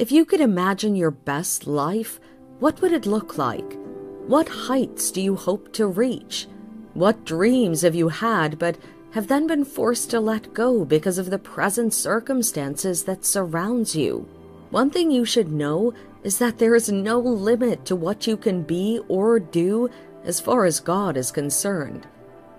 If you could imagine your best life, what would it look like? What heights do you hope to reach? What dreams have you had but have then been forced to let go because of the present circumstances that surrounds you? One thing you should know is that there is no limit to what you can be or do as far as God is concerned.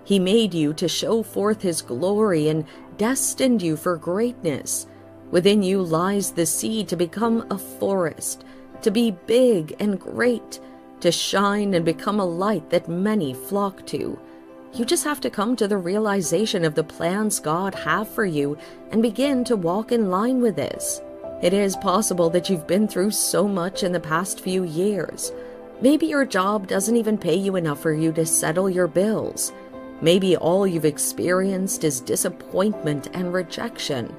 He made you to show forth His glory and destined you for greatness. Within you lies the seed to become a forest, to be big and great, to shine and become a light that many flock to. You just have to come to the realization of the plans God have for you and begin to walk in line with this. It is possible that you've been through so much in the past few years. Maybe your job doesn't even pay you enough for you to settle your bills. Maybe all you've experienced is disappointment and rejection.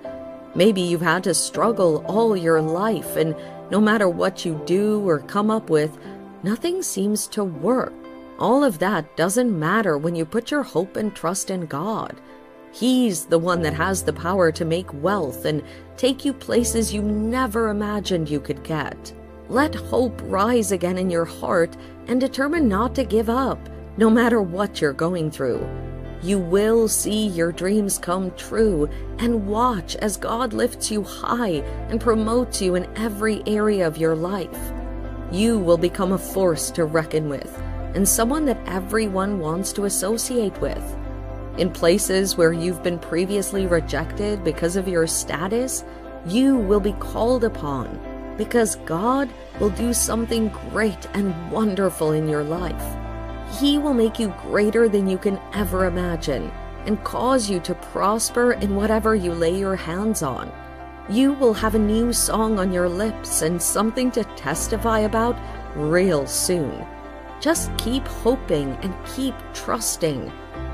Maybe you've had to struggle all your life, and no matter what you do or come up with, nothing seems to work. All of that doesn't matter when you put your hope and trust in God. He's the one that has the power to make wealth and take you places you never imagined you could get. Let hope rise again in your heart and determine not to give up, no matter what you're going through. You will see your dreams come true and watch as God lifts you high and promotes you in every area of your life. You will become a force to reckon with and someone that everyone wants to associate with. In places where you've been previously rejected because of your status, you will be called upon because God will do something great and wonderful in your life. He will make you greater than you can ever imagine and cause you to prosper in whatever you lay your hands on. You will have a new song on your lips and something to testify about real soon. Just keep hoping and keep trusting,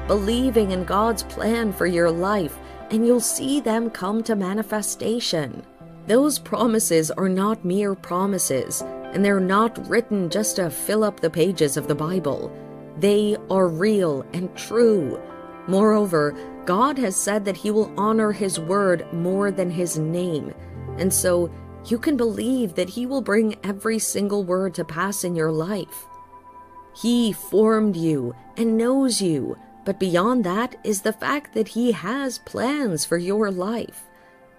believing in God's plan for your life, and you'll see them come to manifestation. Those promises are not mere promises, and they're not written just to fill up the pages of the Bible. They are real and true. Moreover, God has said that He will honor His word more than His name, and so you can believe that He will bring every single word to pass in your life. He formed you and knows you, but beyond that is the fact that He has plans for your life.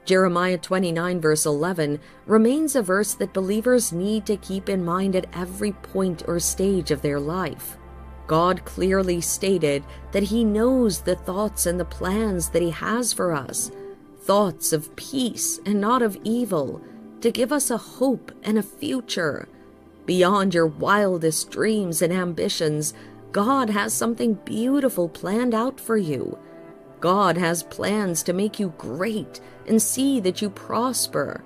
Jeremiah 29, verse 11, remains a verse that believers need to keep in mind at every point or stage of their life. God clearly stated that He knows the thoughts and the plans that He has for us thoughts of peace and not of evil, to give us a hope and a future. Beyond your wildest dreams and ambitions, God has something beautiful planned out for you. God has plans to make you great and see that you prosper.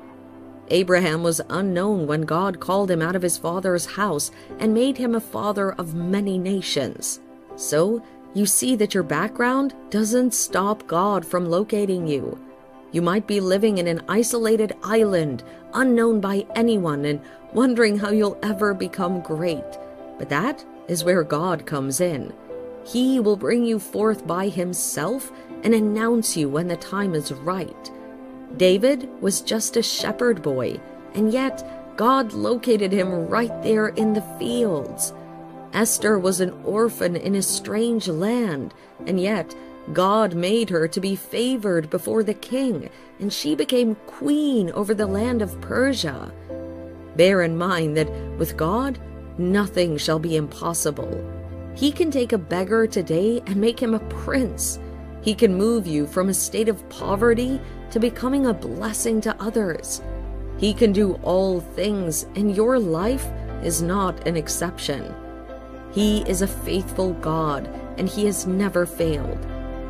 Abraham was unknown when God called him out of his father's house and made him a father of many nations. So, you see that your background doesn't stop God from locating you. You might be living in an isolated island, unknown by anyone, and wondering how you'll ever become great. But that is where God comes in. He will bring you forth by himself and announce you when the time is right. David was just a shepherd boy, and yet God located him right there in the fields. Esther was an orphan in a strange land, and yet God made her to be favored before the king, and she became queen over the land of Persia. Bear in mind that with God, nothing shall be impossible. He can take a beggar today and make him a prince. He can move you from a state of poverty to becoming a blessing to others. He can do all things, and your life is not an exception. He is a faithful God, and He has never failed.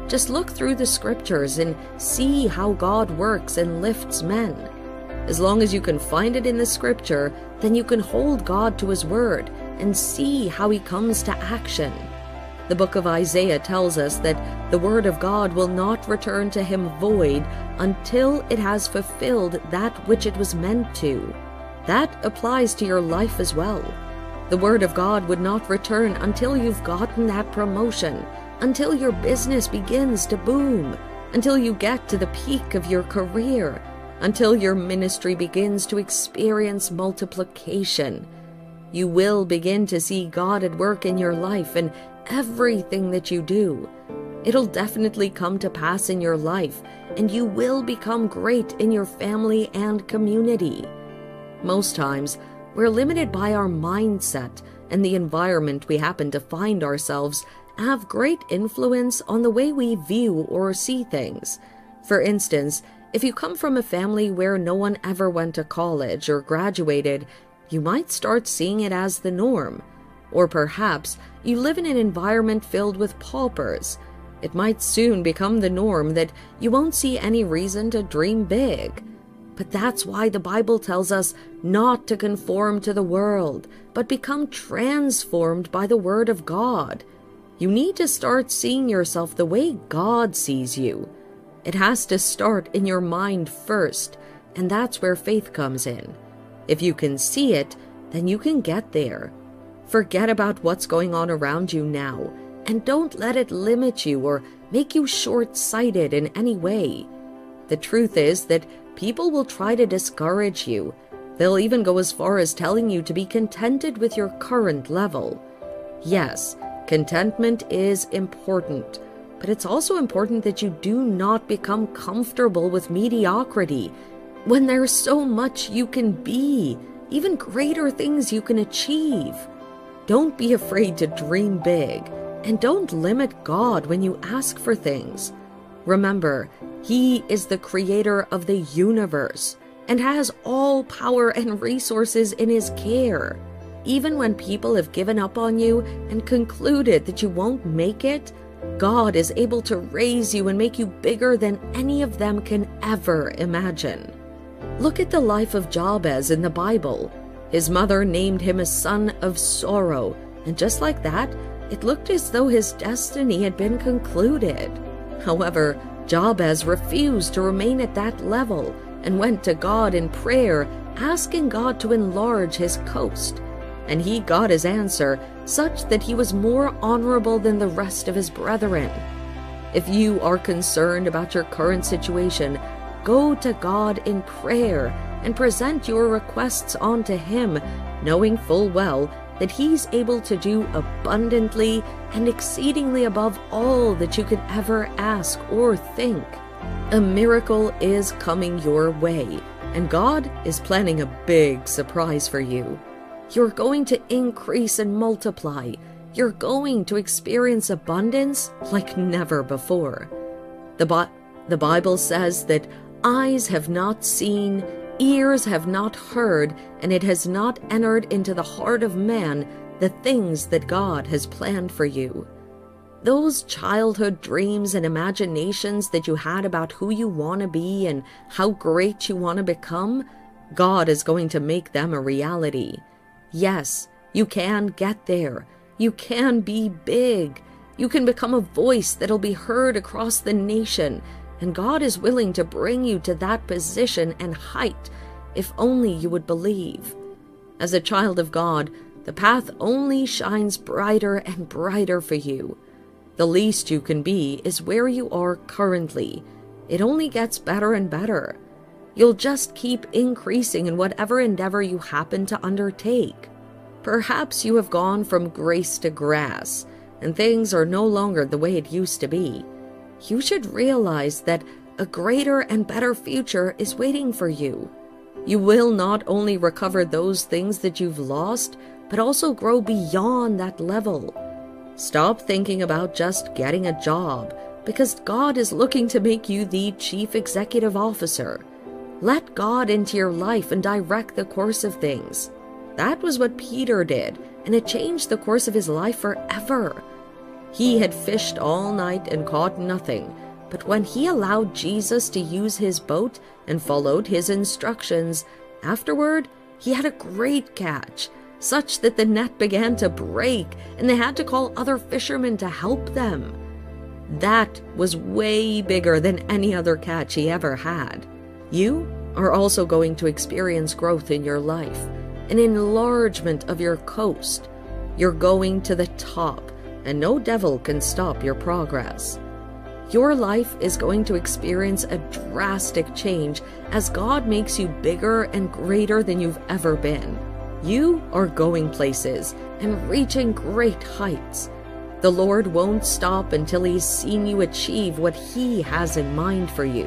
Just look through the scriptures and see how God works and lifts men. As long as you can find it in the scripture, then you can hold God to his word and see how he comes to action. The book of Isaiah tells us that the word of God will not return to him void until it has fulfilled that which it was meant to. That applies to your life as well. The word of God would not return until you've gotten that promotion, until your business begins to boom, until you get to the peak of your career, until your ministry begins to experience multiplication. You will begin to see God at work in your life and everything that you do. It'll definitely come to pass in your life, and you will become great in your family and community. Most times, we're limited by our mindset, and the environment we happen to find ourselves have great influence on the way we view or see things. For instance, if you come from a family where no one ever went to college or graduated, you might start seeing it as the norm. Or perhaps you live in an environment filled with paupers it might soon become the norm that you won't see any reason to dream big. But that's why the Bible tells us not to conform to the world, but become transformed by the Word of God. You need to start seeing yourself the way God sees you. It has to start in your mind first, and that's where faith comes in. If you can see it, then you can get there. Forget about what's going on around you now and don't let it limit you or make you short sighted in any way. The truth is that people will try to discourage you. They'll even go as far as telling you to be contented with your current level. Yes, contentment is important, but it's also important that you do not become comfortable with mediocrity when there's so much you can be, even greater things you can achieve. Don't be afraid to dream big. And don't limit God when you ask for things. Remember, He is the creator of the universe and has all power and resources in His care. Even when people have given up on you and concluded that you won't make it, God is able to raise you and make you bigger than any of them can ever imagine. Look at the life of Jabez in the Bible. His mother named him a son of sorrow, and just like that, it looked as though his destiny had been concluded. However, Jabez refused to remain at that level and went to God in prayer, asking God to enlarge his coast. And he got his answer, such that he was more honorable than the rest of his brethren. If you are concerned about your current situation, go to God in prayer and present your requests unto Him, knowing full well that He's able to do abundantly and exceedingly above all that you could ever ask or think. A miracle is coming your way, and God is planning a big surprise for you. You're going to increase and multiply. You're going to experience abundance like never before. The, Bi- the Bible says that eyes have not seen, Ears have not heard, and it has not entered into the heart of man the things that God has planned for you. Those childhood dreams and imaginations that you had about who you want to be and how great you want to become, God is going to make them a reality. Yes, you can get there. You can be big. You can become a voice that'll be heard across the nation and God is willing to bring you to that position and height if only you would believe. As a child of God, the path only shines brighter and brighter for you. The least you can be is where you are currently. It only gets better and better. You'll just keep increasing in whatever endeavor you happen to undertake. Perhaps you have gone from grace to grass, and things are no longer the way it used to be you should realize that a greater and better future is waiting for you. You will not only recover those things that you've lost, but also grow beyond that level. Stop thinking about just getting a job, because God is looking to make you the chief executive officer. Let God into your life and direct the course of things. That was what Peter did, and it changed the course of his life forever. He had fished all night and caught nothing, but when he allowed Jesus to use his boat and followed his instructions, afterward he had a great catch, such that the net began to break and they had to call other fishermen to help them. That was way bigger than any other catch he ever had. You are also going to experience growth in your life, an enlargement of your coast. You're going to the top and no devil can stop your progress. Your life is going to experience a drastic change as God makes you bigger and greater than you've ever been. You are going places and reaching great heights. The Lord won't stop until He's seen you achieve what He has in mind for you.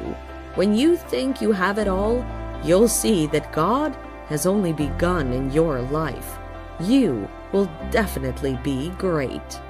When you think you have it all, you'll see that God has only begun in your life. You will definitely be great.